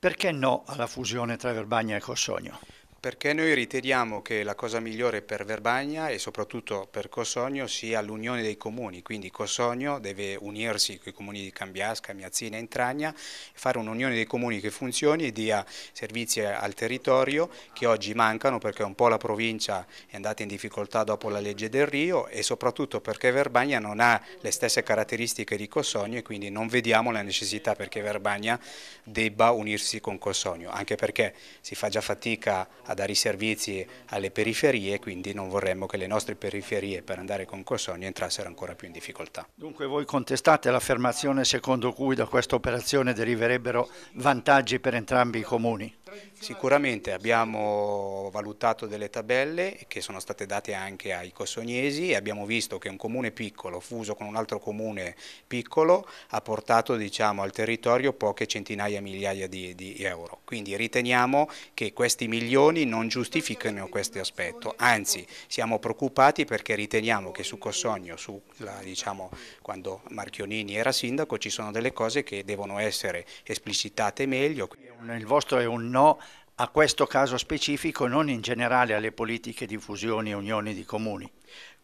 Perché no alla fusione tra Verbagna e Cossogno? Perché noi riteniamo che la cosa migliore per Verbagna e soprattutto per Cossogno sia l'unione dei comuni, quindi Cossogno deve unirsi con i comuni di Cambiasca, Miazzina e Intragna, fare un'unione dei comuni che funzioni e dia servizi al territorio che oggi mancano perché un po' la provincia è andata in difficoltà dopo la legge del Rio e soprattutto perché Verbagna non ha le stesse caratteristiche di Cossogno e quindi non vediamo la necessità perché Verbagna debba unirsi con Cossogno, anche perché si fa già fatica a dare i servizi alle periferie, quindi non vorremmo che le nostre periferie per andare con Cossogno entrassero ancora più in difficoltà. Dunque voi contestate l'affermazione secondo cui da questa operazione deriverebbero vantaggi per entrambi i comuni? Sicuramente abbiamo valutato delle tabelle che sono state date anche ai cossognesi e abbiamo visto che un comune piccolo fuso con un altro comune piccolo ha portato diciamo, al territorio poche centinaia migliaia di, di, euro. Quindi riteniamo che questi milioni non giustificano questo aspetto, anzi siamo preoccupati perché riteniamo che su Cossogno, su, la, diciamo, quando Marchionini era sindaco, ci sono delle cose che devono essere esplicitate meglio. Il vostro è un no a questo caso specifico, non in generale alle politiche di fusioni e unioni di comuni.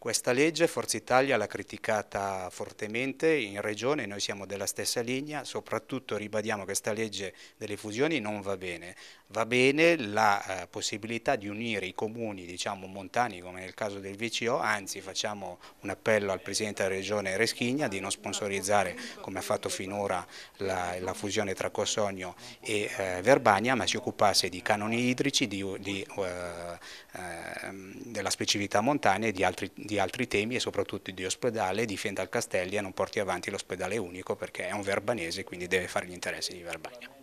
Questa legge Forza Italia l'ha criticata fortemente in regione, noi siamo della stessa linea, soprattutto ribadiamo che questa legge delle fusioni non va bene. Va bene la eh, possibilità di unire i comuni diciamo, montani come nel caso del VCO, anzi facciamo un appello al Presidente della Regione Reschigna di non sponsorizzare come ha fatto finora la, la fusione tra Cossogno e eh, Verbagna, ma si occupasse di canoni idrici, di, di, eh, ehm, della specificità montana e di altri, di di altri temi e soprattutto di ospedale, difenda il Castelli e non porti avanti l'ospedale unico perché è un verbanese quindi deve fare gli interessi di Verbagna.